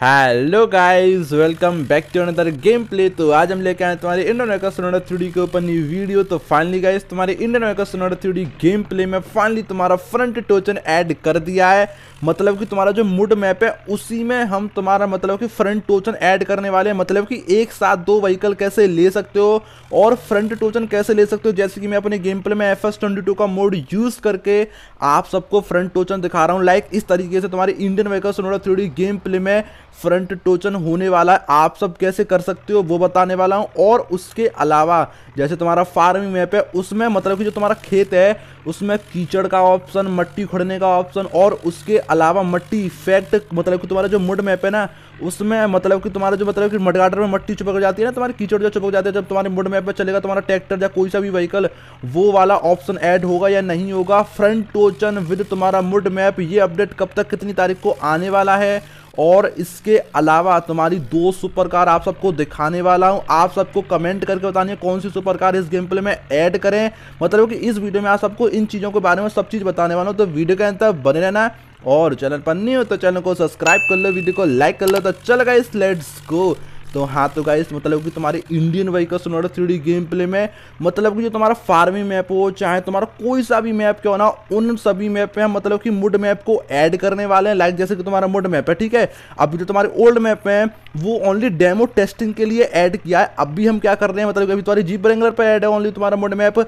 Hello guys welcome back to another game play तो आज हम लेके आए तुम्हारे इंडियन वेका सोनाडा थ्री के ऊपर न्यू वीडियो तो फाइनली गाइस तुम्हारे इंडियन वेका सोनाडा थ्री गेम प्ले में फाइनली तुम्हारा फ्रंट टोचन ऐड कर दिया है। मतलब कि तुम्हारा जो मुड मैप है, उसी में हम तुम्हारा मतलब कि फ्रंट टोचन ऐड करने वाले हैं। मतलब कि एक साथ दो व्हीकल कैसे ले सकते हो और फ्रंट टोचन कैसे ले सकते हो? जैसे कि मैं अपने गेम प्ले में एफ़ एस ट्वेंटी टू का मोड यूज़ करके आप सबको फ्रंट टोचन दिखा रहा हूँ। लाइक इस तरीके से तुम्हारे इंडियन व्हीकल सोनाडा थ्री गेम प्ले में फ्रंट टोचन होने वाला है। आप सब कैसे कर सकते हो वो बताने वाला हूँ। और उसके अलावा, जैसे तुम्हारा फ़ार्मिंग मैप है, उसमें मतलब कि जो तुम्हारा खेत है, उसमें कीचड़ का ऑप्शन मट्टी उखड़ने का ऑप्शन और उसके अलावा मट्टी इफ़ेक्ट मतलब कि तुम्हारा जो मुड मैप है ना, उसमें मतलब कि तुम्हारा जो मतलब कि मडगाटर में मट्टी चिपक जाती है ना, तुम्हारी कीचड़ जो चिपक जाती है, जब तुम्हारे मुड मैप पर चलेगा, तुम्हारा ट्रैक्टर या कोई सा भी व्हीकल वो वाला ऑप्शन ऐड होगा या नहीं होगा फ्रंट टोचन विद तुम्हारा मुड मैप ये अपडेट कब तक, कितनी तारीख को आने वाला है और इसके अलावा तुम्हारी दो सुपर कार आप सबको दिखाने वाला हूँ। आप सबको कमेंट करके बतानी है कौन सी सुपर कार इस गेम प्ले में ऐड करें। मतलब कि इस वीडियो में आप सबको इन चीज़ों के बारे में सब चीज़ बताने वाला हूँ। तो वीडियो के अंतर बने रहना और चैनल पर नहीं हो तो चैनल को सब्सक्राइब कर लो वीडियो को लाइक कर लो। तो चल गए लेट्स गो तो हाँ तो गाइस मतलब कि तुम्हारे इंडियन व्हीकल सोनाडा थ्री गेम प्ले में मतलब कि जो तुम्हारा फ़ार्मिंग मैप हो, चाहे तुम्हारा कोई सा भी मैप क्यों ना, उन सभी मैप पे हम मतलब कि मुड मैप को ऐड करने वाले हैं लाइक जैसे कि तुम्हारा मुड मैप है, ठीक है? अभी जो तुम्हारे ओल्ड मैप है, वो ओनली डेमो टेस्टिंग के लिए ऐड किया है। अब भी हम क्या कर रहे हैं मतलब अभी तुम्हारी जीप रेंगलर पर ऐड है ओनली तुम्हारा मुड मैप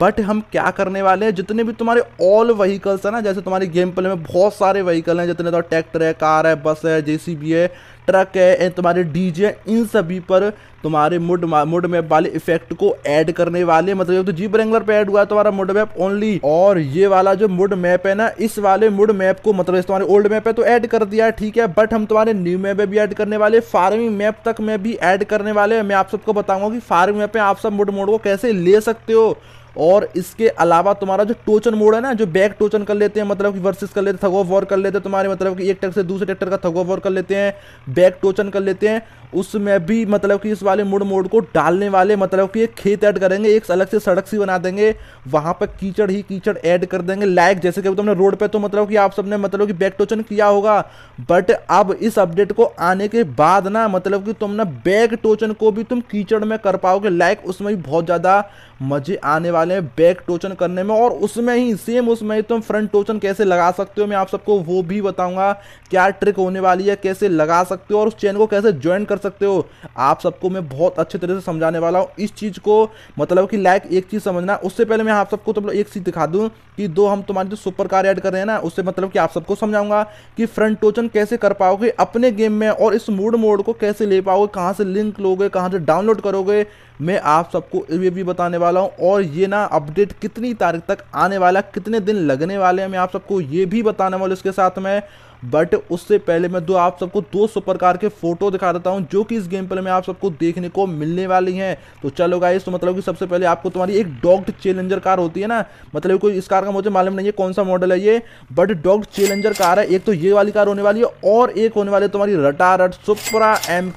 बट हम क्या करने वाले हैं, जितने भी तुम्हारे ऑल व्हीकल्स है ना, जैसे तुम्हारे गेम प्ले में बहुत सारे व्हीकल हैं, जितने तो ट्रैक्टर है कार है बस है जेसीबी है ट्रक है तुम्हारे डीजे इन सभी पर तुम्हारे मुड मुड मैप वाले इफ़ेक्ट को ऐड करने वाले मतलब तो जीप रेंगलर पे ऐड हुआ है तुम्हारा मुड मैप ओनली और ये वाला जो मुड मैप है ना, इस वाले मुड मैप को मतलब तुम्हारे ओल्ड मैप है तो ऐड कर दिया ठीक है? बट हम तुम्हारे न्यू मैप भी ऐड करने वाले फ़ार्मिंग मैप तक में भी ऐड करने वाले मैं आप सबको बताऊँगा कि फ़ार्मिंग मैप में आप सब मुड, मोड को कैसे ले सकते हो। और इसके अलावा तुम्हारा जो टोचन मोड है ना, जो बैक टोचन कर लेते हैं मतलब कि वर्सेस कर लेते हैं थग ऑफ़ वॉर कर लेते हैं तुम्हारे मतलब कि एक ट्रैक्टर से दूसरे ट्रैक्टर का थग ऑफ़ वॉर कर लेते हैं, बैक टोचन कर लेते हैं, उसमें भी मतलब कि इस वाले मुड, मोड को डालने वाले मतलब कि एक खेत ऐड करेंगे, एक अलग से सड़क सी बना देंगे, वहाँ पर कीचड़ ही कीचड़ ऐड कर देंगे लाइक जैसे कि तुमने रोड पे तो मतलब कि आप सबने मतलब कि बैक टोचन किया होगा बट अब इस अपडेट को आने के बाद ना मतलब कि तुम ना बैक टोचन को भी तुम कीचड़ में कर पाओगे लाइक उसमें भी बहुत ज़्यादा मज़े आने हैं बैक टोचन करने में और उसमें ही, सेम उसमें ही तुम फ्रंट टोचन कैसे लगा सकते हो मैं आप सबको वो भी बताऊँगा क्या ट्रिक होने वाली है, कैसे लगा सकते हो और उस चैन को कैसे ज्वाइन कर सकते हो, आप सबको मैं बहुत अच्छे तरह से समझाने वाला हूँ। इस चीज़ को मतलब कि लाइक एक चीज़ समझना। उससे पहले मैं आप सबको तो एक चीज़ दिखा दूँ कि दो हम तुम्हारी जो सुपर कार ऐड कर रहे हैं ना, उससे मतलब कि आप सबको समझाऊँगा कि फ्रंट टोचन कैसे कर पाओगे अपने गेम में और इस मूड मोड को कैसे ले पाओगे, कहाँ से लिंक लोगे, कहाँ से डाउनलोड करोगे मैं आप सबको ये भी बताने वाला हूँ और ये ना अपडेट कितनी तारीख तक आने वाला, कितने दिन लगने वाले हैं, मैं आप सबको ये भी बताने वाला उसके साथ में। बट उससे पहले मैं दो, आप सबको दो सुपर कार के फ़ोटो दिखा देता हूँ, जो कि इस गेम प्ले में आप सबको देखने को मिलने वाली हैं। तो चलो गाइस तो मतलब कि सबसे पहले आपको तुम्हारी एक डॉग्ड चैलेंजर कार होती है ना मतलब कोई इस कार का मुझे मालूम नहीं है कौन सा मॉडल है ये बट डॉग्ड चैलेंजर कार है। एक तो ये वाली कार होने वाली है और एक होने वाली है तुम्हारी रटा रट सुपरा एम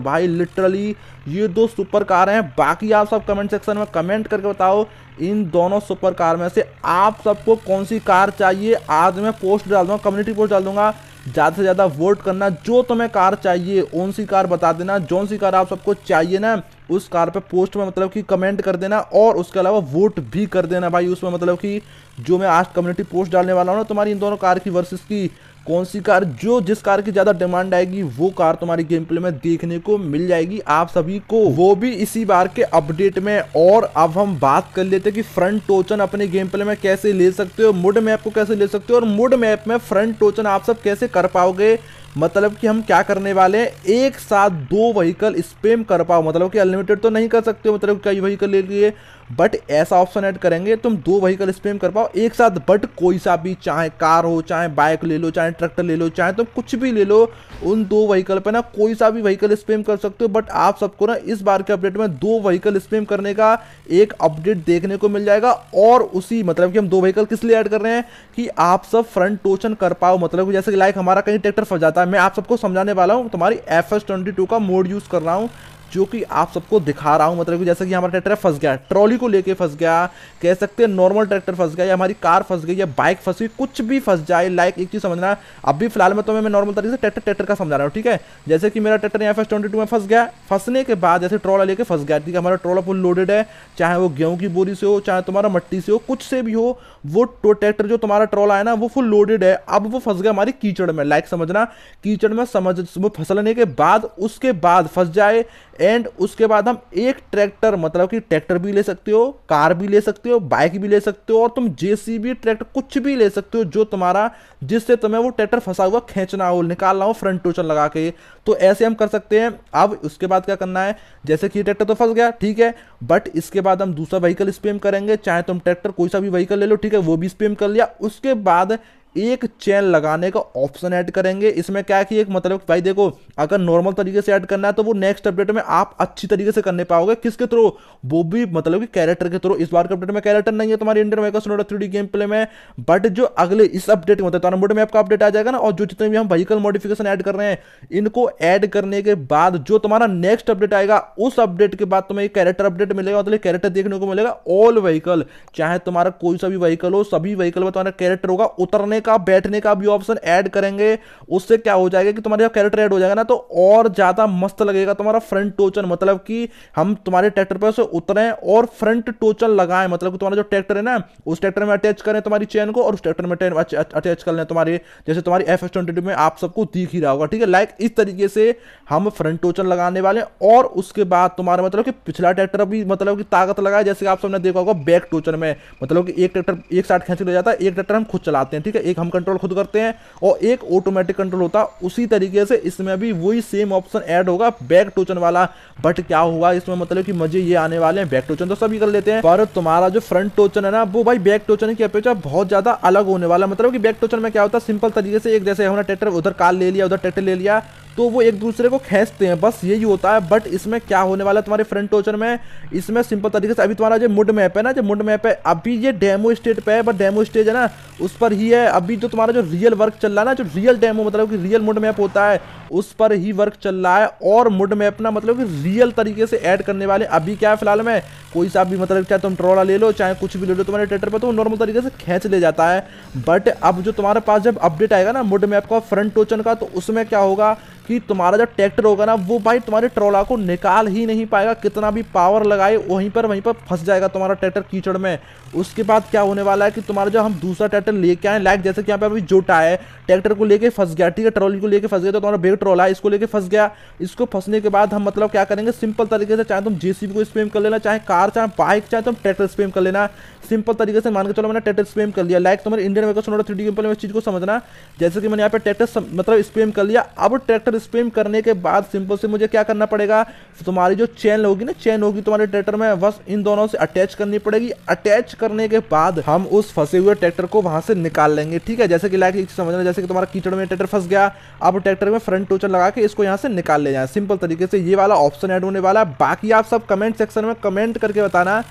भाई लिटरली ये दो सुपर कार हैं। बाकी आप सब कमेंट सेक्शन में कमेंट करके बताओ, इन दोनों सुपर कार में से आप सबको कौन सी कार चाहिए? आज मैं पोस्ट डाल दूँगा कम्युनिटी पोस्ट डाल दूँगा। ज़्यादा से ज़्यादा वोट करना, जो तुम्हें कार चाहिए, कौन सी कार बता देना। जौन सी कार आप सबको चाहिए ना, उस कार पे पोस्ट में मतलब कि कमेंट कर देना, और उसके अलावा वोट भी कर देना भाई, उसमें मतलब कि जो मैं आज कम्युनिटी पोस्ट डालने वाला हूँ ना, तुम्हारी इन दोनों कार की वर्सेस की, कौन सी कार, जो जिस कार की ज़्यादा डिमांड आएगी, वो कार तुम्हारी गेम प्ले में देखने को मिल जाएगी आप सभी को। वो भी इसी बार के अपडेट में। और अब हम बात कर लेते हैं कि फ्रंट टोचन अपने गेम प्ले में कैसे ले सकते हो मुड मैप को कैसे ले सकते हो, और मुड मैप में फ्रंट टोचन आप सब कैसे कर पाओगे? मतलब कि हम क्या करने वाले हैं? एक साथ दो व्हीकल स्पेम कर पाओ। मतलब कि अनलिमिटेड तो नहीं कर सकते हो मतलब कई व्हीकल ले लिए। बट ऐसा ऑप्शन ऐड करेंगे, तुम दो व्हीकल स्पेम कर पाओ, एक साथ बट कोई सा भी, चाहे कार हो, चाहे बाइक ले लो, चाहे ट्रैक्टर ले लो, चाहे तुम कुछ भी ले लो, उन दो व्हीकल पे ना कोई सा भी व्हीकल स्पेम कर सकते हो बट आप सबको ना इस बार के अपडेट में दो व्हीकल स्पेम करने का एक अपडेट देखने को मिल जाएगा, और उसी मतलब कि हम दो व्हीकल किस लिए ऐड कर रहे हैं, कि आप सब फ्रंट टोचन कर पाओ मतलब जैसे कि लाइक हमारा कहीं ट्रैक्टर फंस जाता है, मैं आप सबको समझाने वाला हूँ, तुम्हारी एफ़ एस ट्वेंटी टू का मोड यूज़ कर रहा हूँ जो कि आप सबको दिखा रहा हूँ मतलब कि जैसे कि हमारा ट्रैक्टर फंस गया ट्रॉली को लेके फंस गया, कह सकते हैं नॉर्मल ट्रैक्टर फंस गया, या हमारी कार फंस गई, या बाइक फंस गई, कुछ भी फंस जाए लाइक एक चीज़ समझना अभी फ़िलहाल में तो मैं नॉर्मल तरीके से ट्रैक्टर ट्रैक्टर का समझा रहा हूँ, ठीक है? जैसे कि मेरा ट्रैक्टर यहाँ ट्वेंटी टू में फंस गया, फंसने के बाद जैसे ट्रॉला लेके फंस गया, ठीक है? हमारा ट्रॉला फुल लोडेड है, चाहे वो गेहूँ की बोरी से हो, चाहे तुम्हारा मट्टी से हो, कुछ से भी हो वो ट्रैक्टर जो तुम्हारा ट्रॉल आया ना, वो फुल लोडेड है। अब वो फंस गया हमारी कीचड़ में। लाइक समझना, कीचड़ में समझ वो फंसलने के बाद, उसके बाद फंस जाए एंड उसके बाद हम एक ट्रैक्टर मतलब कि ट्रैक्टर भी ले सकते हो, कार भी ले सकते हो बाइक भी ले सकते हो, और तुम जेसीबी ट्रैक्टर कुछ भी ले सकते हो, जो तुम्हारा जिससे तुम्हें वो ट्रैक्टर फंसा हुआ खींचना हो निकालना हो फ्रंट टोचन लगा के। तो ऐसे हम कर सकते हैं। अब उसके बाद क्या करना है? जैसे कि ट्रैक्टर तो फंस गया, ठीक है बट इसके बाद हम दूसरा व्हीकल स्पेम करेंगे। चाहे तुम ट्रैक्टर कोई सा भी व्हीकल ले लो, ठीक है वो भी स्पेम कर लिया। उसके बाद एक चैन लगाने का ऑप्शन ऐड करेंगे। इसमें क्या है कि एक मतलब भाई देखो, अगर नॉर्मल तरीके से ऐड करना है तो वो नेक्स्ट अपडेट में आप अच्छी तरीके से करने पाओगे। किसके थ्रू वो भी मतलब कि कैरेक्टर के थ्रू इस बार के अपडेट में कैरेक्टर नहीं है तुम्हारे इंडियन वेकस नोडा थ्री गेम प्ले में। बट जो अगले इस अपडेट में मतलब तुम्हारा मोड मैप का अपडेट आ जाएगा ना, और जो जितने भी हम व्हीकल मॉडिफिकेशन ऐड कर रहे हैं, इनको ऐड करने के बाद जो तुम्हारा नेक्स्ट अपडेट आएगा, उस अपडेट के बाद तुम्हें कैरेक्टर अपडेट मिलेगा मतलब कैरेक्टर देखने को मिलेगा। ऑल व्हीकल चाहे तुम्हारा कोई सा भी व्हीकल हो, सभी व्हीकल में तुम्हारा कैरेक्टर होगा, उतरने का, बैठने का भी ऑप्शन ऐड करेंगे, उससे क्या हो जाएगा कि तुम्हारे कैरेक्टर ऐड हो जाएगा ना तो और ज़्यादा मस्त लगेगा तुम्हारा फ्रंट टोचन मतलब कि हम तुम्हारे ट्रैक्टर पर से उतरे और फ्रंट टोचन लगाए मतलब कि तुम्हारा जो ट्रैक्टर है ना, उस ट्रैक्टर में अटैच करें तुम्हारी चेन को और उस ट्रैक्टर में अटैच कर लें तुम्हारे, जैसे तुम्हारी एफ़ एस ट्वेंटी में आप सबको दिख ही रहा होगा, ठीक है? लाइक इस तरीके से हम फ्रंट टोचन लगाने वाले और उसके बाद तुम्हारा मतलब कि पिछला ट्रैक्टर भी मतलब कि ताकत लगाए, जैसे आप सबने देखा होगा बैक टोचन में मतलब कि एक ट्रैक्टर एक साइड खेच ले जाता है, एक ट्रैक्टर हम खुद चलाते हैं, ठीक है? एक हम कंट्रोल खुद करते हैं और एक ऑटोमेटिक कंट्रोल होता, उसी तरीके से इसमें भी वही सेम ऑप्शन ऐड होगा बैक टोचन वाला। बट क्या हुआ इसमें मतलब कि मज़े ये आने वाले हैं बैक टोचन तो सभी कर लेते हैं। पर तुम्हारा जो फ्रंट टोचन है ना, वो भाई बैक टोचन की अपेक्षा बहुत ज़्यादा अलग होने वाला मतलब कि बैक टोचन में क्या होता है सिंपल तरीके से एक जैसे हमने ट्रैक्टर उधर कार ले लिया, उधर ट्रैक्टर ले लिया तो वो एक दूसरे को खेचते हैं। बस यही होता है। बट इसमें क्या होने वाला है तुम्हारे फ्रंट टोचर में? इसमें सिंपल तरीके से अभी तुम्हारा जो मुड मैप है ना, जो मुड मैप है, अभी ये डेमो स्टेट पे है बट डेमो स्टेज है ना, उस पर ही है। अभी जो तुम्हारा जो रियल वर्क चल रहा है ना, जो रियल डेमो मतलब कि रियल मुड मैप होता है उस पर ही वर्क चल रहा है और मुड मैप ना मतलब कि रियल तरीके से ऐड करने वाले अभी क्या है फ़िलहाल में? कोई सा भी मतलब चाहे तुम ट्रोला ले लो, चाहे कुछ भी ले लो, तुम्हारे ट्रेक्टर पर तो नॉर्मल तरीके से खींच ले जाता है। बट अब जो तुम्हारे पास जब अपडेट आएगा ना मुड मैप का फ्रंट टोचन का तो उसमें क्या होगा कि तुम्हारा जो ट्रैक्टर होगा ना, वो भाई तुम्हारे ट्रोला को निकाल ही नहीं पाएगा। कितना भी पावर लगाए, वहीं पर वहीं पर फंस जाएगा तुम्हारा ट्रैक्टर कीचड़ में। उसके बाद क्या होने वाला है कि तुम्हारा जो हम दूसरा ट्रैक्टर लेके आए लाइक जैसे कि यहाँ पे अभी जोटा है ट्रैक्टर को लेके फंस गया, ठीक है ट्रॉली को लेके फंस गया तो तुम्हारा बेग ट्रॉला है, इसको लेके फंस गया। इसको फंसने के बाद हम मतलब क्या करेंगे सिंपल तरीके से चाहे तुम जेसीबी को स्पेम कर लेना, चाहे कार चाहे बाइक चाहे तुम ट्रैक्टर स्पेम कर लेना। सिंपल तरीके से मान के चलो मैंने ट्रैक्टर स्पेम कर लिया। लाइक तुम्हारे इंडियन वेकर सुनो थ्री डी इस चीज़ को समझना। जैसे कि मैंने यहाँ पे ट्रैक्टर मतलब स्पेम कर लिया। अब ट्रैक्टर स्पेम करने के बाद सिंपल से मुझे क्या करना पड़ेगा? तुम्हारी जो चैन होगी ना चैन होगी तुम्हारे ट्रैक्टर में, बस इन दोनों से अटैच करनी पड़ेगी। अटैच करने के बाद हम उस फंसे हुए ट्रैक्टर को वहाँ से निकाल लेंगे, ठीक है? जैसे कि लाइक समझना जैसे कि तुम्हारा कीचड़ में ट्रैक्टर फंस गया, अब ट्रैक्टर में फ्रंट टोचर लगा के इसको यहाँ से निकाल ले जाए। सिंपल तरीके से ये वाला ऑप्शन ऐड होने वाला है। बाकी आप सब कमेंट सेक्शन में कमेंट करके बताना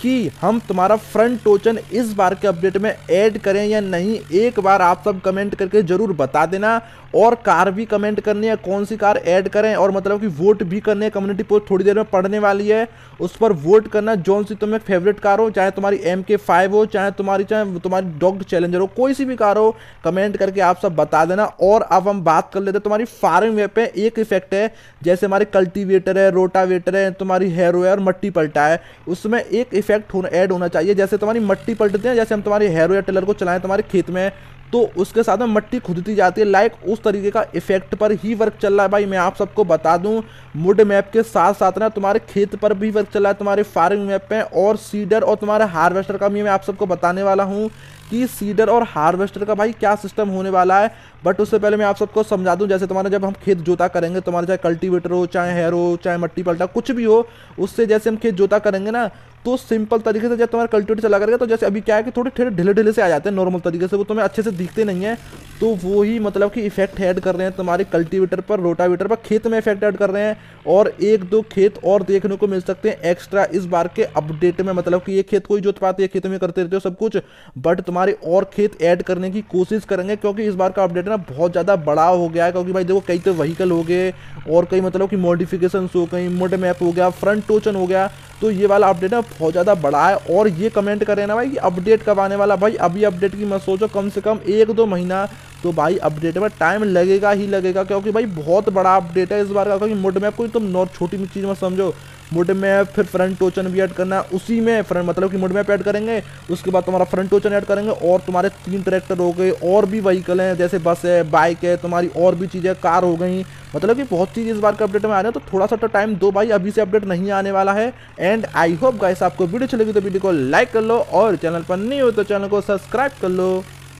कि हम तुम्हारा फ्रंट टोचन इस बार के अपडेट में ऐड करें या नहीं। एक बार आप सब कमेंट करके ज़रूर बता देना और कार भी कमेंट करनी है, कौन सी कार ऐड करें और मतलब कि वोट भी करने है कम्युनिटी पोस्ट थोड़ी देर में पढ़ने वाली है, उस पर वोट करना, जौन सी तुम्हें फेवरेट कार हो, चाहे तुम्हारी एम के फाइव हो, चाहे तुम्हारी चाहे तुम्हारी डॉग चैलेंजर हो, कोई सी भी कार हो कमेंट करके आप सब बता देना। और अब हम बात कर लेते हैं, तुम्हारी फ़ार्मिंग वे पे एक इफ़ेक्ट है, जैसे हमारे कल्टीवेटर है रोटावेटर है, तुम्हारी हेरो है और मट्टी पलटा है, उसमें एक इफ़ेक्ट ऐड होना चाहिए। जैसे तुम्हारी मट्टी पलटते हैं, जैसे हम तुम्हारी हेरो या टिलर को चलाएँ, तुम्हारे खेत में तो उसके साथ में मट्टी खुदती जाती है। लाइक उस तरीके का इफ़ेक्ट पर ही वर्क चल रहा है भाई। मैं आप सबको बता दूँ मुड मैप के साथ साथ ना तुम्हारे खेत पर भी वर्क चल रहा है, तुम्हारे फ़ार्मिंग मैप पे, और सीडर और तुम्हारे हार्वेस्टर का भी मैं आप सबको बताने वाला हूँ कि सीडर और हार्वेस्टर का भाई क्या सिस्टम होने वाला है। बट उससे पहले मैं आप सबको समझा दूँ, जैसे तुम्हारा जब हम खेत जोता करेंगे, तुम्हारे चाहे कल्टीवेटर हो, चाहे हेयर हो, चाहे मट्टी पलटा, कुछ भी हो, उससे जैसे हम खेत जोता करेंगे ना तो सिंपल तरीके से जब तुम्हारा कल्टिवेटर चला करेगा तो जैसे अभी क्या है कि थोड़े ठेरे ढिले ढिले से आ जाते हैं नॉर्मल तरीके से वो तुम्हें अच्छे से दिखते नहीं है। तो वो ही मतलब कि इफ़ेक्ट ऐड कर रहे हैं तुम्हारे कल्टीवेटर पर रोटावेटर पर, खेत में इफ़ेक्ट ऐड कर रहे हैं। और एक दो खेत और देखने को मिल सकते हैं एक्स्ट्रा इस बार के अपडेट में मतलब कि ये खेत कोई जोत पाते हैं, खेत में करते रहते हो सब कुछ। बट तुम्हारे और खेत ऐड करने की कोशिश करेंगे, क्योंकि इस बार का अपडेट ना बहुत ज़्यादा बड़ा हो गया है, क्योंकि भाई देखो कई तो वहीकल हो गए, और कई मतलब कि मॉडिफिकेशन हो गई मोड मैप हो गया फ्रंट टोचन हो गया। तो ये वाला अपडेट ना बहुत ज़्यादा बड़ा है। और ये कमेंट करें ना भाई कि अपडेट कब आने वाला? भाई, अभी अपडेट की मैं सोचो, कम से कम एक दो महीना तो भाई अपडेट में टाइम लगेगा ही लगेगा, क्योंकि भाई बहुत बड़ा अपडेट है इस बार का, क्योंकि मुड मैप कोई तुम नॉर्थ छोटी चीज़ में समझो। मोड मैप फिर फ्रंट टोचन भी ऐड करना है। उसी में फ्रंट मतलब कि मोड मैप ऐड करेंगे, उसके बाद तुम्हारा फ्रंट टोचन ऐड करेंगे और तुम्हारे तीन ट्रैक्टर हो गए, और भी व्हीकल हैं, जैसे बस है बाइक है, तुम्हारी और भी चीज़ें कार हो गई। मतलब कि बहुत चीज़ इस बार के अपडेट में आ रहे हैं तो थोड़ा सा तो टाइम दो भाई, अभी से अपडेट नहीं आने वाला है। एंड आई होप गाइस आपको वीडियो चलेगी तो वीडियो को लाइक कर लो और चैनल पर नहीं हो तो चैनल को सब्सक्राइब कर लो।